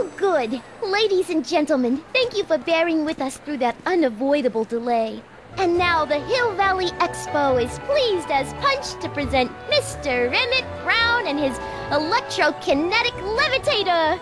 Oh, good. Ladies and gentlemen, thank you for bearing with us through that unavoidable delay. And now the Hill Valley Expo is pleased as punch to present Mr. Emmett Brown and his electrokinetic levitator.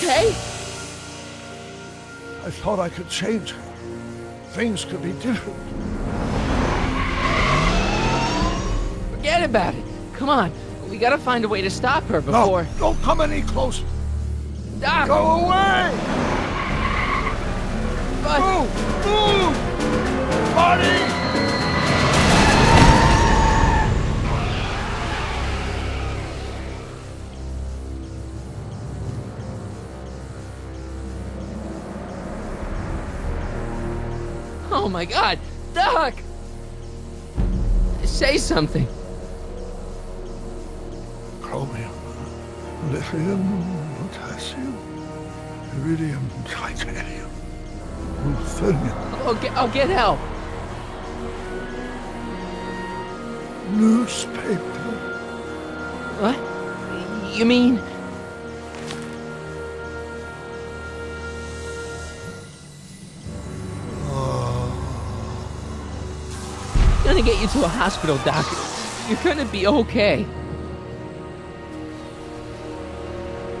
Okay? I thought I could change her. Things could be different. Forget about it. Come on. We gotta find a way to stop her before... No, don't come any closer. Stop! Go away! But-! Move! My god! Doc! Say something. Chromium, lithium, potassium, iridium, titanium, ruthenium, I'll get, I'll get help. newspaper. What? You mean? Gonna get you to a hospital, Doc. You're gonna be okay.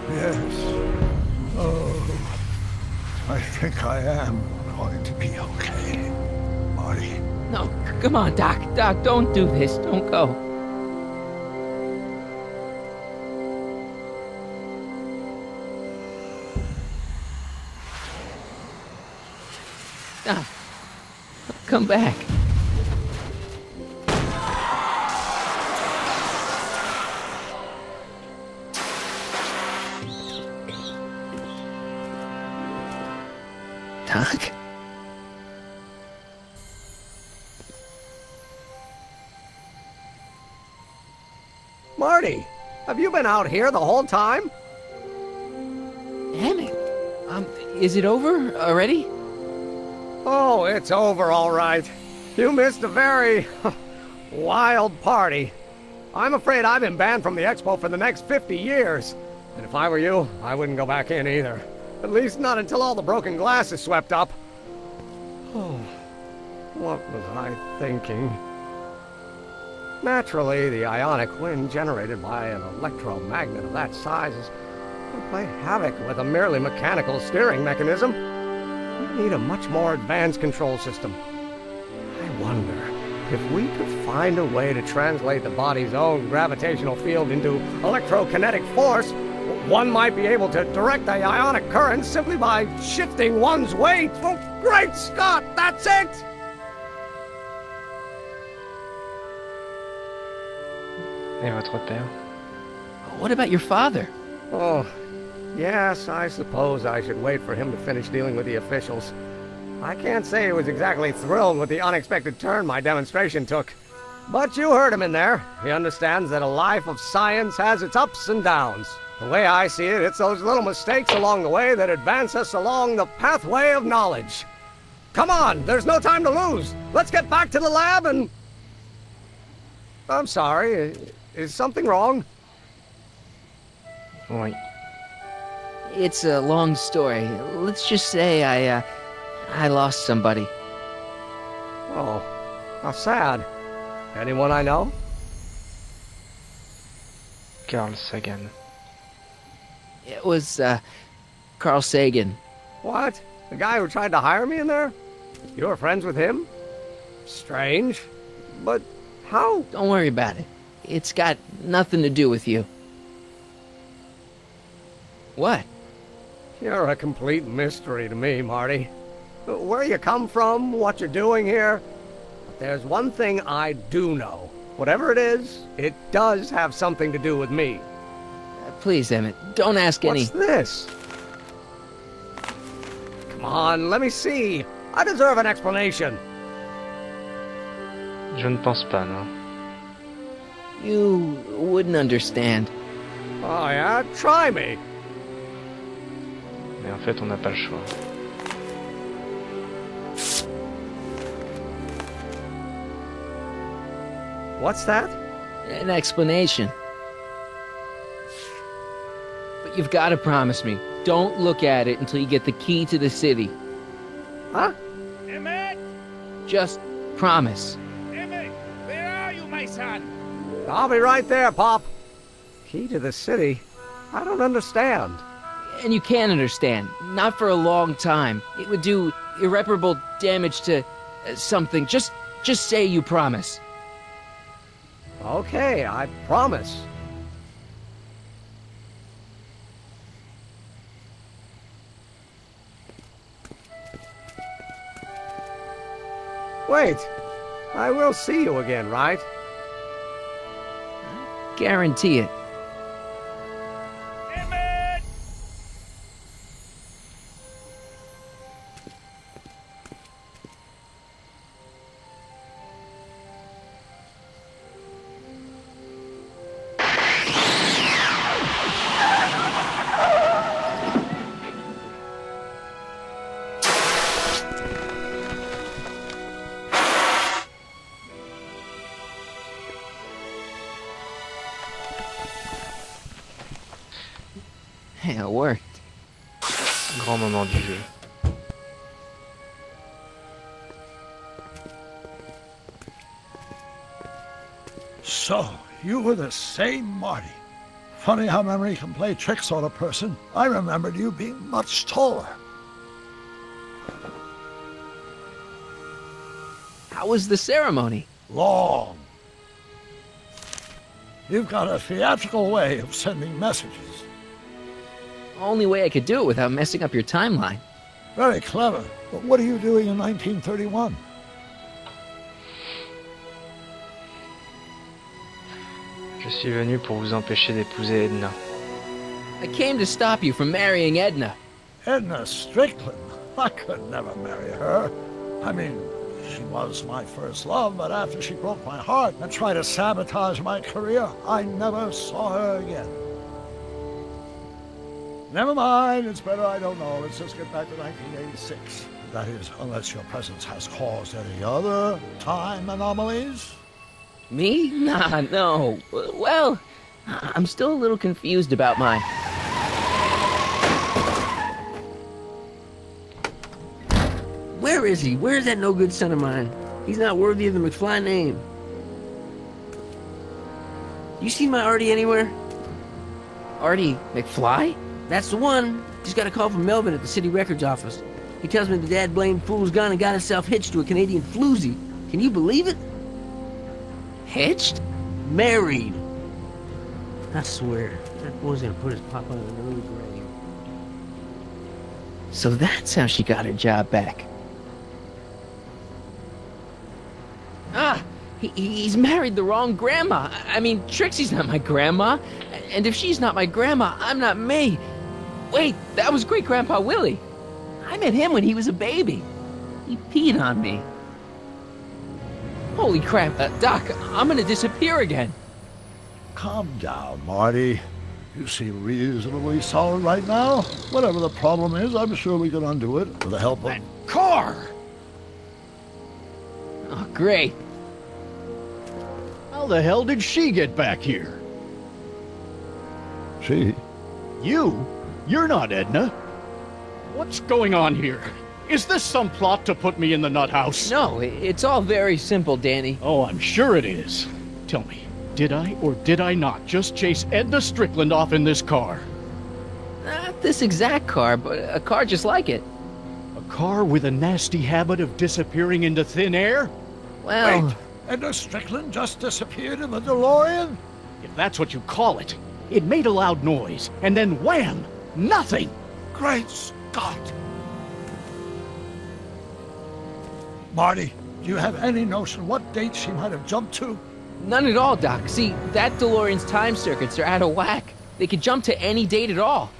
Yes. Oh, I think I am going to be okay. Marty, No, come on, Doc. Doc, don't do this. Don't go. Doc, come back. Doc? Marty, have you been out here the whole time? Emmett, um, is it over already? Oh, it's over all right. You missed a very wild party. I'm afraid I've been banned from the expo for the next 50 years. And if I were you, I wouldn't go back in either. At least not until all the broken glass is swept up. Oh, what was I thinking? Naturally, the ionic wind generated by an electromagnet of that size is going to play havoc with a merely mechanical steering mechanism. We need a much more advanced control system. I wonder if we could find a way to translate the body's own gravitational field into electrokinetic force. One might be able to direct the ionic current simply by shifting one's weight. Oh, great Scott, that's it! Et votre père What about your father? Oh, yes, I suppose I should wait for him to finish dealing with the officials. I can't say he was exactly thrilled with the unexpected turn my demonstration took. But you heard him in there. He understands that a life of science has its ups and downs. The way I see it, it's those little mistakes along the way that advance us along the pathway of knowledge. Come on, there's no time to lose. Let's get back to the lab and. I'm sorry, is something wrong? Oui. It's a long story. Let's just say I, uh, I lost somebody. Oh, how sad. Anyone I know? Carl Sagan. It was, uh, Carl Sagan. What? The guy who tried to hire me in there? You were friends with him? Strange. But how? Don't worry about it. It's got nothing to do with you. What? You're a complete mystery to me, Marty. Where you come from, what you're doing here. But there's one thing I do know. Whatever it is, it does have something to do with me. Please, Emmett, don't ask any. What's this? Come on, let me see. I deserve an explanation. Je ne pense pas, non. You wouldn't understand. Oh yeah? Try me. Mais en fait, on n'a pas le choix. What's that? An explanation. But you've got to promise me. Don't look at it until you get the key to the city. Huh? Emmett! Just promise. Emmett! Where are you, my son? I'll be right there, Pop. Key to the city? I don't understand. And you can't understand. Not for a long time. It would do irreparable damage to uh, something. Just just say you promise. Okay, I promise. Wait, I will see you again, right? I Guarantee it. Grand moment du jeu. So, you were the same Marty. Funny how memory can play tricks on a person. I remembered you being much taller. How was the ceremony? Long. You've got a theatrical way of sending messages. Only way I could do it without messing up your timeline. Very clever. But what are you doing in 1931? Je suis venu pour vous empêcher d'épouser Edna. I came to stop you from marrying Edna. Edna Strickland. I could never marry her. I mean, she was my first love, but after she broke my heart and tried to sabotage my career, I never saw her again. Never mind, it's better I don't know. Let's just get back to 1986. That is, unless your presence has caused any other time anomalies. Me? Nah, no. Well, I- I'm still a little confused about my. Where is he? Where's that no good son of mine? He's not worthy of the McFly name. You see my Artie anywhere? Artie McFly? That's the one. Just got a call from Melvin at the city records office. He tells me the dad blamed fool's gone and got himself hitched to a Canadian floozy. Can you believe it? Hitched? Married. I swear, that boy's gonna put his papa in an early grave. So that's how she got her job back. Ah, he, he's married the wrong grandma. I mean, Trixie's not my grandma. And if she's not my grandma, I'm not me. Wait, that was great grandpa Willie. I met him when he was a baby. He peed on me. Holy crap, uh, Doc, I'm gonna disappear again. Calm down, Marty. You seem reasonably solid right now. Whatever the problem is, I'm sure we can undo it with the help of... That Car! Oh, great. How the hell did she get back here? She? You? You're not Edna. What's going on here? Is this some plot to put me in the nut house? No, it's all very simple, Danny. Oh, I'm sure it is. Tell me, did I or did I not just chase Edna Strickland off in this car? Not this exact car, but a car just like it. A car with a nasty habit of disappearing into thin air? Well, Wait, Edna Strickland just disappeared in the DeLorean? If that's what you call it. It made a loud noise, and then wham! Nothing! Great Scott! Marty, do you have any notion what date she might have jumped to? none at all, Doc. See, that DeLorean's time circuits are out of whack. They could jump to any date at all.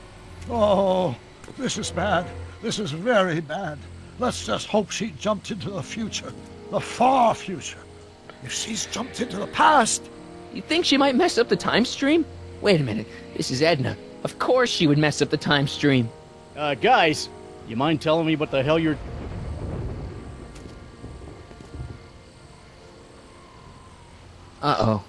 Oh, this is bad. This is very bad. Let's just hope she jumped into the future, the far future. If she's jumped into the past, You think she might mess up the time stream? Wait a minute. This is Edna. Of course she would mess up the time stream. Uh, guys, you mind telling me what the hell you're. Uh oh.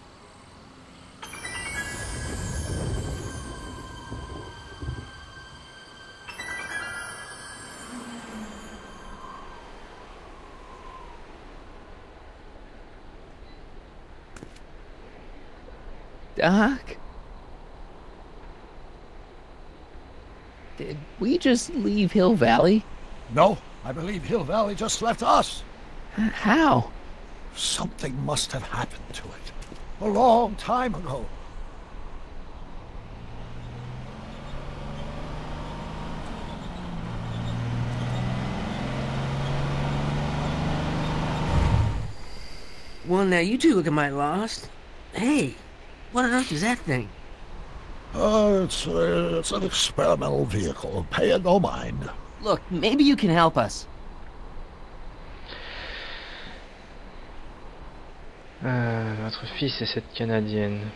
Doc? Did we just leave Hill Valley? no, I believe Hill Valley just left us. How? Something must have happened to it. A long time ago. Well, now you two look at my lost. Hey, what on earth is that thing? Uh, it's, uh, it's an experimental vehicle. Pay it no mind. Look, maybe you can help us. Euh, votre fils et cette Canadienne.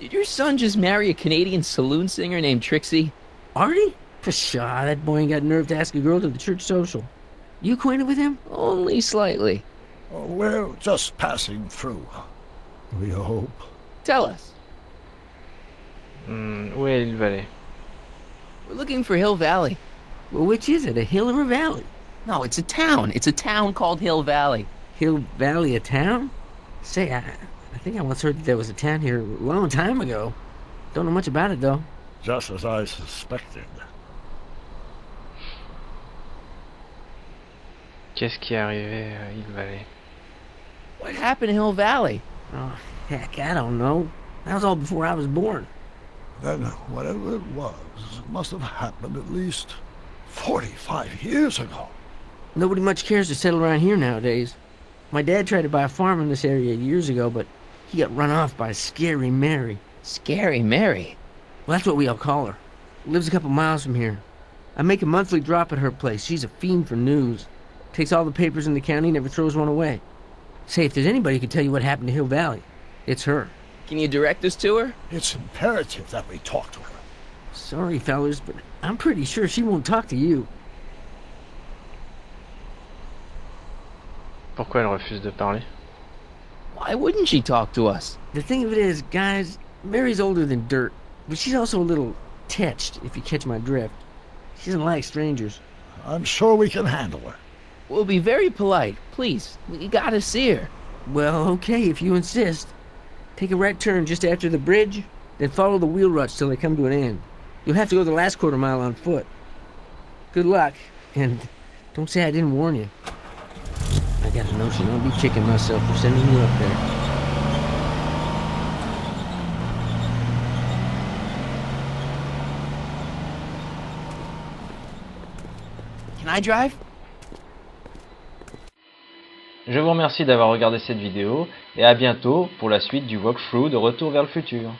Did your son just marry a Canadian saloon singer named Trixie? Artie? Pshaw, that boy ain't got nerve to ask a girl to the church social. You acquainted with him? Only slightly. Oh, We're just passing through. We hope. Tell us. Où est Hill Valley We're looking for Hill Valley. Well, which is it, a hill or a valley? No, it's a town. It's a town called Hill Valley. Hill Valley, a town? Say, I, I think I once heard that there was a town here a long time ago. Don't know much about it, though. Just as I suspected. Qu'est-ce qui est arrivé à Hill Valley What happened to Hill Valley? Oh, heck, I don't know. That was all before I was born. Then whatever it was, must have happened at least 45 years ago. Nobody much cares to settle around here nowadays. My dad tried to buy a farm in this area years ago, but he got run off by Scary Mary. Scary Mary. Well, that's what we all call her. Lives a couple miles from here. I make a monthly drop at her place. She's a fiend for news. Takes all the papers in the county, never throws one away. Say, if there's anybody who can tell you what happened to Hill Valley, it's her. Can you direct us to her? It's imperative that we talk to her. Sorry, fellas, but I'm pretty sure she won't talk to you. Pourquoi elle refuse de parler Why wouldn't she talk to us? The thing of it is, guys, Mary's older than dirt, but she's also a little tetched, if you catch my drift. She doesn't like strangers. I'm sure we can handle her. We'll be very polite. Please, we gotta see her. Well, okay, if you insist. Take a right turn just after the bridge, then follow the wheel ruts till they come to an end. You'll have to go the last quarter mile on foot. Good luck, and don't say I didn't warn you. I got a notion I'll be kicking myself for sending you up there. Can I drive? Je vous remercie d'avoir regardé cette vidéo et à bientôt pour la suite du walkthrough de Retour vers le futur.